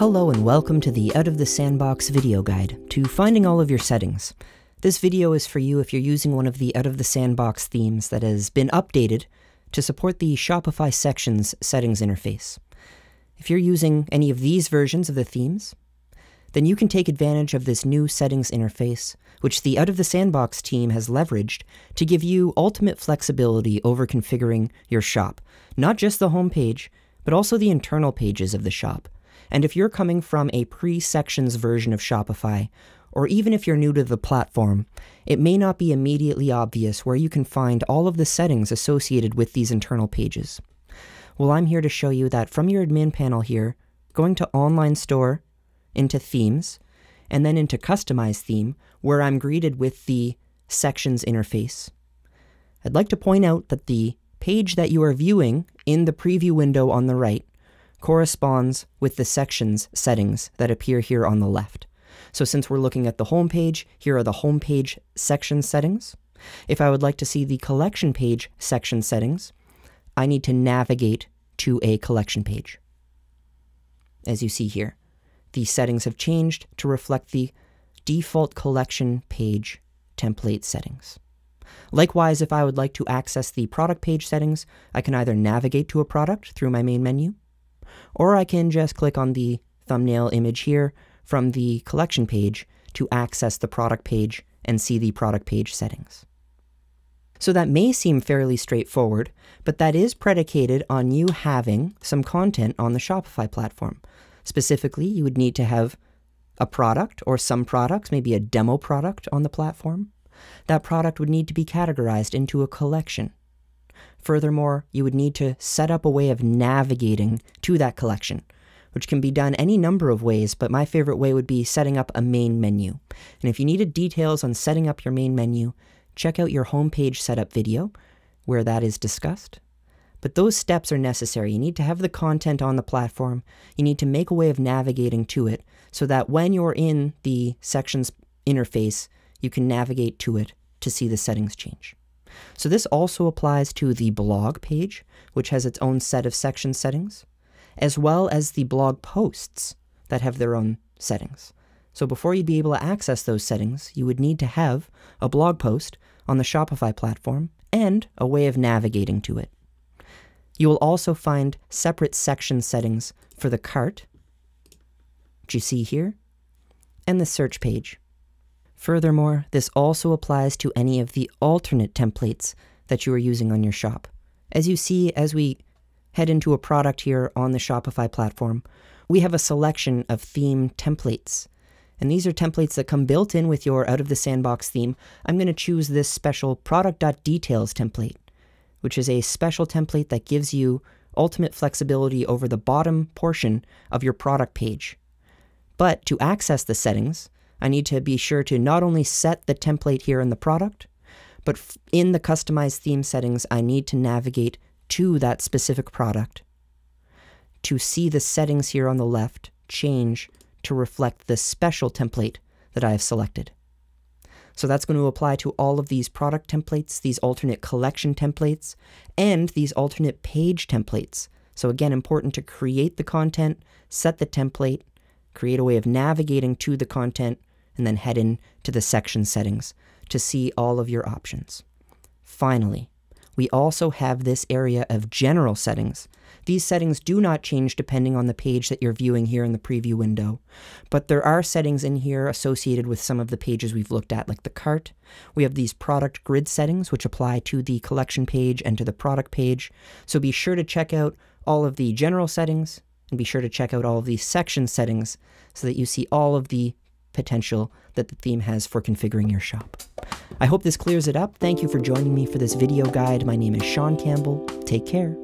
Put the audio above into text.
Hello and welcome to the Out of the Sandbox video guide to finding all of your settings. This video is for you if you're using one of the Out of the Sandbox themes that has been updated to support the Shopify Sections settings interface. If you're using any of these versions of the themes, then you can take advantage of this new settings interface, which the Out of the Sandbox team has leveraged to give you ultimate flexibility over configuring your shop, not just the homepage, but also the internal pages of the shop. And if you're coming from a pre sections version of Shopify, or even if you're new to the platform, it may not be immediately obvious where you can find all of the settings associated with these internal pages. Well, I'm here to show you that from your admin panel here, going to Online Store, into Themes, and then into Customize Theme, where I'm greeted with the Sections interface. I'd like to point out that the page that you are viewing in the preview window on the right corresponds with the sections settings that appear here on the left. So since we're looking at the home page, here are the home page section settings. If I would like to see the collection page section settings, I need to navigate to a collection page. As you see here, the settings have changed to reflect the default collection page template settings. Likewise, if I would like to access the product page settings, I can either navigate to a product through my main menu, or I can just click on the thumbnail image here from the collection page to access the product page and see the product page settings. So that may seem fairly straightforward, but that is predicated on you having some content on the Shopify platform. Specifically, you would need to have a product or some products, maybe a demo product on the platform. That product would need to be categorized into a collection. Furthermore, you would need to set up a way of navigating to that collection, which can be done any number of ways, but my favorite way would be setting up a main menu. And if you needed details on setting up your main menu, check out your homepage setup video, where that is discussed. But those steps are necessary. You need to have the content on the platform. You need to make a way of navigating to it so that when you're in the sections interface, you can navigate to it to see the settings change. So this also applies to the blog page, which has its own set of section settings, as well as the blog posts that have their own settings. So before you'd be able to access those settings, you would need to have a blog post on the Shopify platform and a way of navigating to it. You will also find separate section settings for the cart, which you see here, and the search page. Furthermore, this also applies to any of the alternate templates that you are using on your shop. As you see, as we head into a product here on the Shopify platform, we have a selection of theme templates. And these are templates that come built in with your out of the sandbox theme. I'm going to choose this special product.details template, which is a special template that gives you ultimate flexibility over the bottom portion of your product page. But to access the settings, I need to be sure to not only set the template here in the product, but in the customized theme settings, I need to navigate to that specific product to see the settings here on the left change to reflect the special template that I have selected. So that's going to apply to all of these product templates, these alternate collection templates, and these alternate page templates. So again, important to create the content, set the template, create a way of navigating to the content, and then head in to the section settings to see all of your options. Finally, we also have this area of general settings. These settings do not change depending on the page that you're viewing here in the preview window, but there are settings in here associated with some of the pages we've looked at, like the cart. We have these product grid settings, which apply to the collection page and to the product page. So be sure to check out all of the general settings and be sure to check out all of these section settings so that you see all of the potential that the theme has for configuring your shop. I hope this clears it up. Thank you for joining me for this video guide. My name is Sean Campbell. Take care.